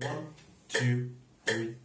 One, two, three.